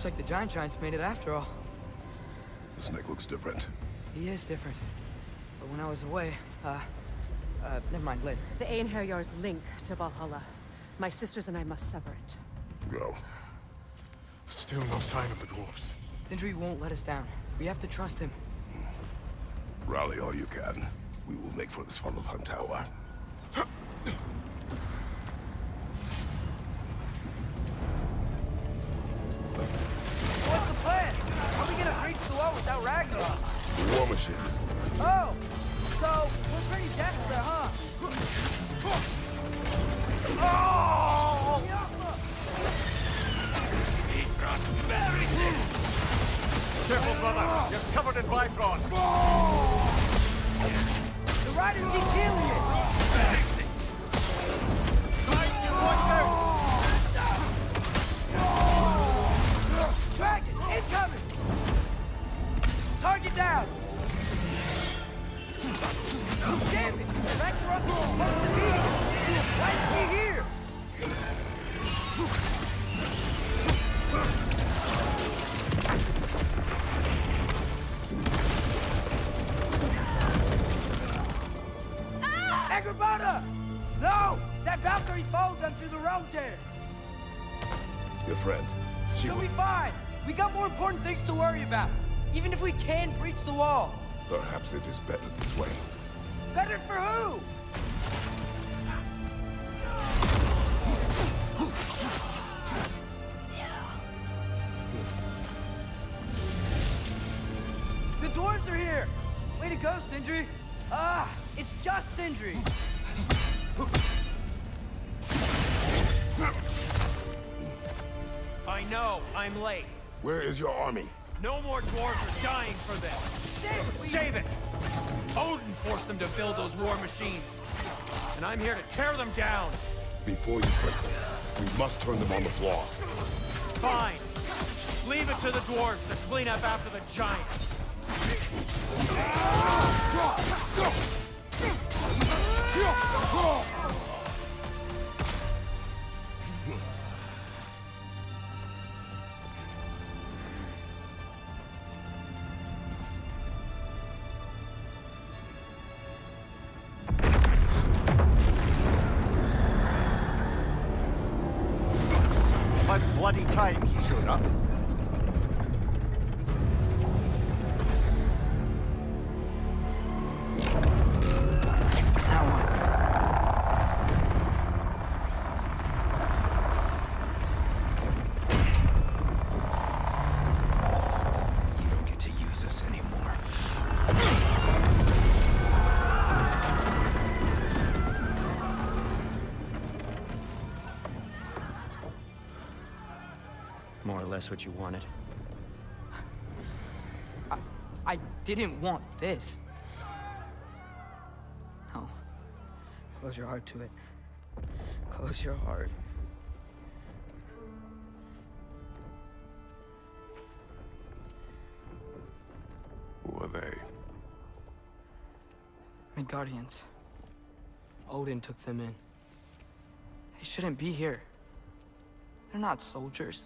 Looks like the Giant Giants made it after all. The snake looks different. He is different. But when I was away, uh... Uh, never mind, later. The Einherjar's link to Valhalla. My sisters and I must sever it. Go. Still no sign of the dwarves. Sindri won't let us down. We have to trust him. Rally all you can. We will make for this funnel hunt tower. The riders keep Valkyrie followed them through the road there! Your friend. She She'll be fine! We got more important things to worry about! Even if we can breach the wall! Perhaps it is better this way. Better for who? The dwarves are here! Way to go, Sindri! Ah, it's just Sindri! Know, I'm late. Where is your army? No more dwarves are dying for this. Save it! Odin forced them to build those war machines. And I'm here to tear them down. Before you break them, we must turn them on the floor. Fine. Leave it to the dwarves to clean up after the giants. What bloody time he showed up. More or less what you wanted. I didn't want this. No. Close your heart to it. Close your heart. Who are they? Midgardians. Odin took them in. They shouldn't be here. They're not soldiers.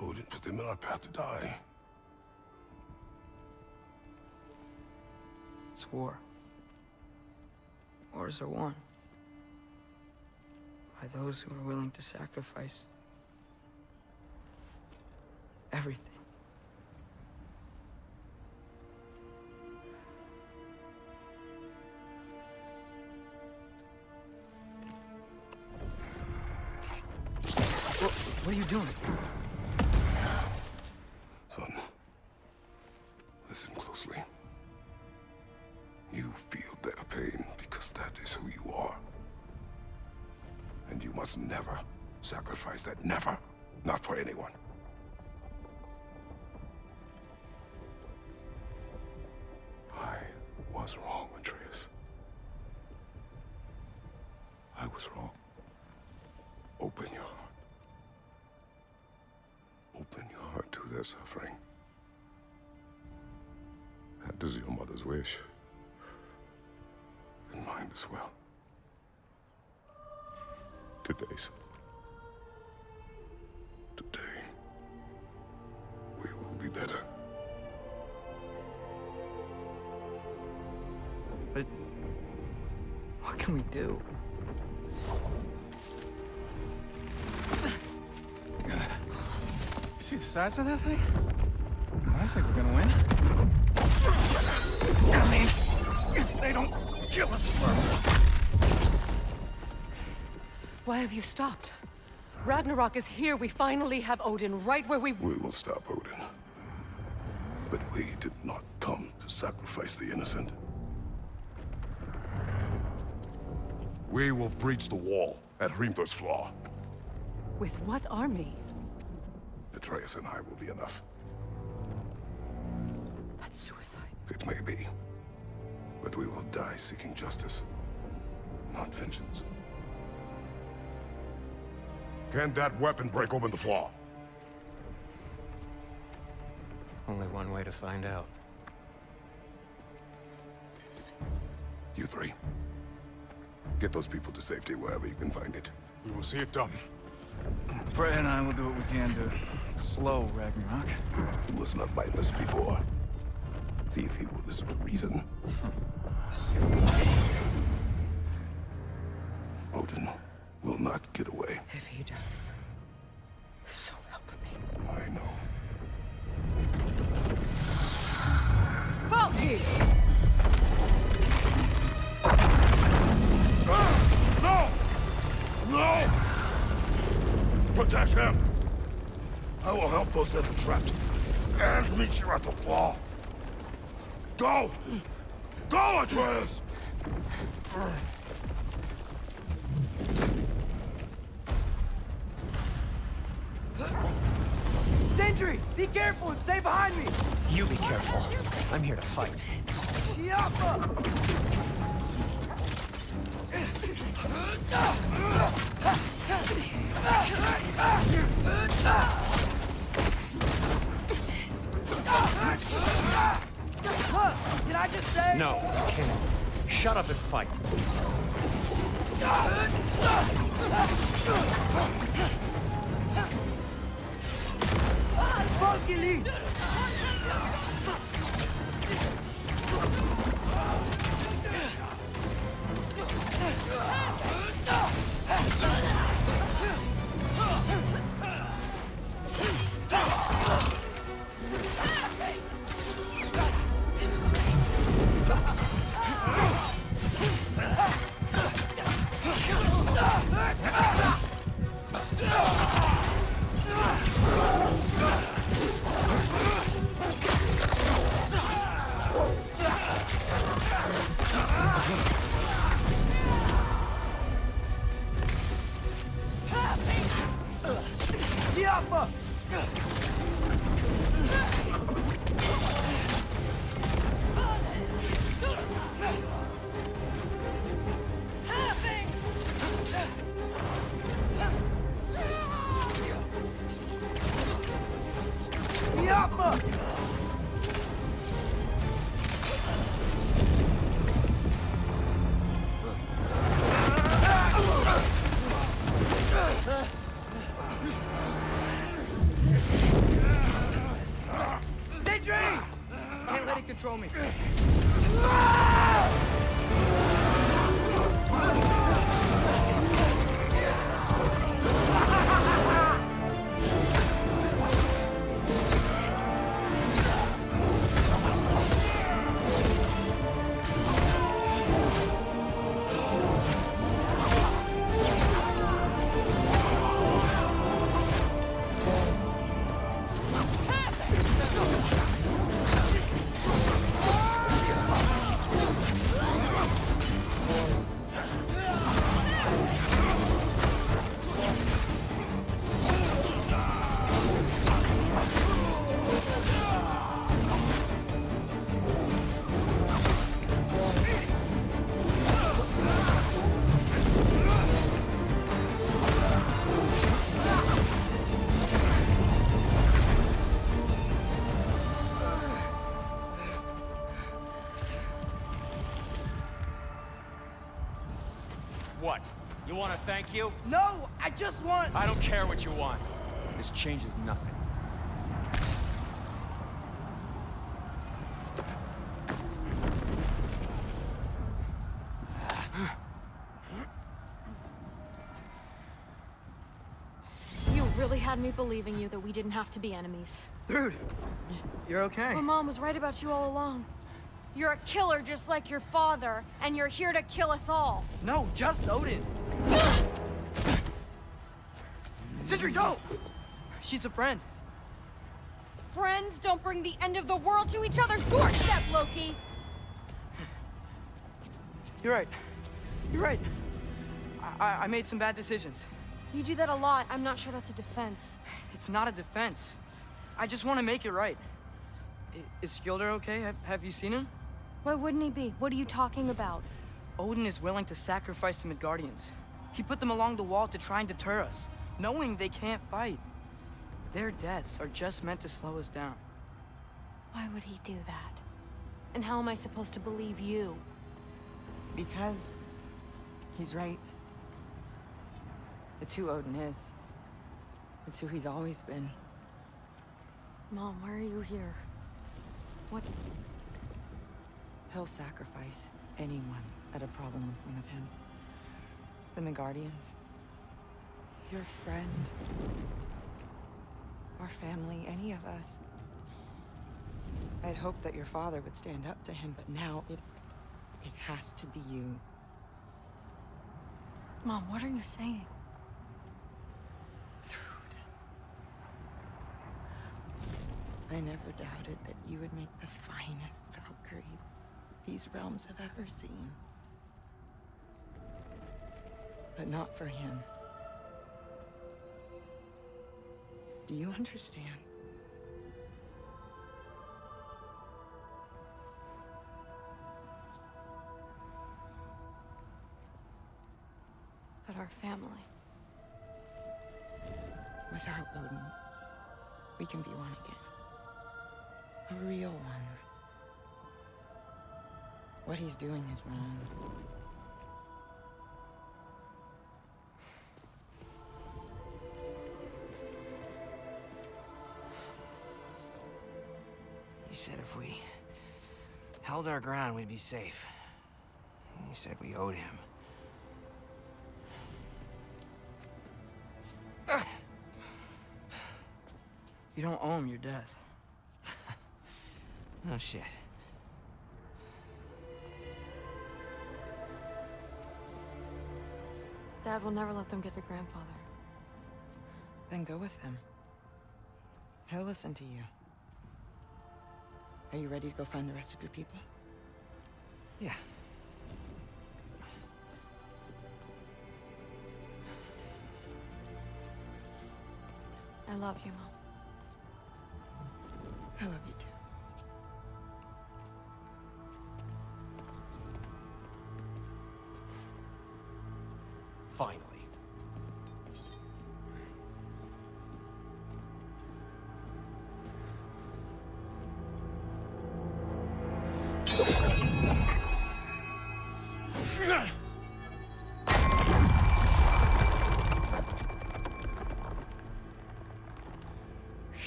Odin put them in our path to die. It's war. Wars are won. By those who are willing to sacrifice everything. What, what are you doing? Never. Not for anyone. I was wrong, Atreus. I was wrong. Open your heart. Open your heart to their suffering. That is your mother's wish. And mine as well. Today, See the size of that thing? I think we're gonna win. I mean, if they don't kill us first. Why have you stopped? Ragnarok is here. We finally have Odin right where we... We will stop Odin. But we did not come to sacrifice the innocent. We will breach the wall at Hrimthor's Flaw. With what army? Atreus and I will be enough. That's suicide. It may be. But we will die seeking justice, not vengeance. Can that weapon break open the flaw? Only one way to find out. You three. Get those people to safety wherever you can find it. We will see it done. Freya and I will do what we can to slow Ragnarok. He was not mindless before. See if he will listen to reason. Odin will not get away. If he does, so help me. I know. Valky! Protect him! I will help those that are trapped. And meet you at the wall. Go! Go, Atreus! Sentry! Be careful and stay behind me! You be careful. I'm here to fight. Did I just say? No, you can't. Shut up and fight. Funky Caramba! You want to thank you? No, I just want... I don't care what you want. This changes nothing. You really had me believing you that we didn't have to be enemies. Dude, you're okay. My mom was right about you all along. You're a killer just like your father, and you're here to kill us all. No, just Odin. Sentry, go! She's a friend. Friends don't bring the end of the world to each other's doorstep, Loki! You're right. You're right. I, I, I made some bad decisions. You do that a lot. I'm not sure that's a defense. It's not a defense. I just want to make it right. I, is Skilder okay? Have, have you seen him? Why wouldn't he be? What are you talking about? Odin is willing to sacrifice the Midgardians. He put them along the wall to try and deter us, knowing they can't fight. Their deaths are just meant to slow us down. Why would he do that? And how am I supposed to believe you? Because he's right. It's who Odin is. It's who he's always been. Mom, why are you here? What? He'll sacrifice anyone at a problem in front of him. The Midgardians. Your friend. Our family, any of us. I'd hoped that your father would stand up to him, but now it... it has to be you. Mom, what are you saying? I never doubted that you would make the finest Valkyrie these realms have ever seen. But not for him. Do you understand? But our family. Without Odin, we can be one again. A real one. What he's doing is wrong. Held our ground, we'd be safe. He said we owed him. You don't owe him your death. No shit. Dad will never let them get your grandfather. Then go with him. He'll listen to you. Are you ready to go find the rest of your people? Yeah. I love you, Mom. I love you too.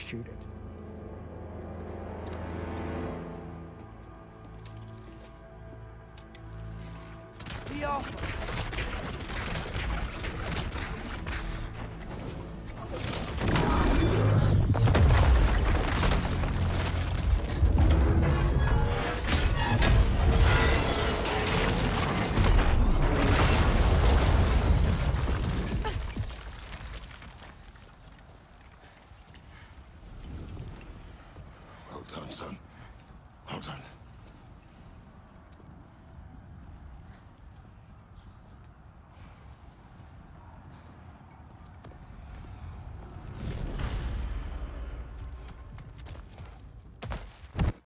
Shoot it. Be off!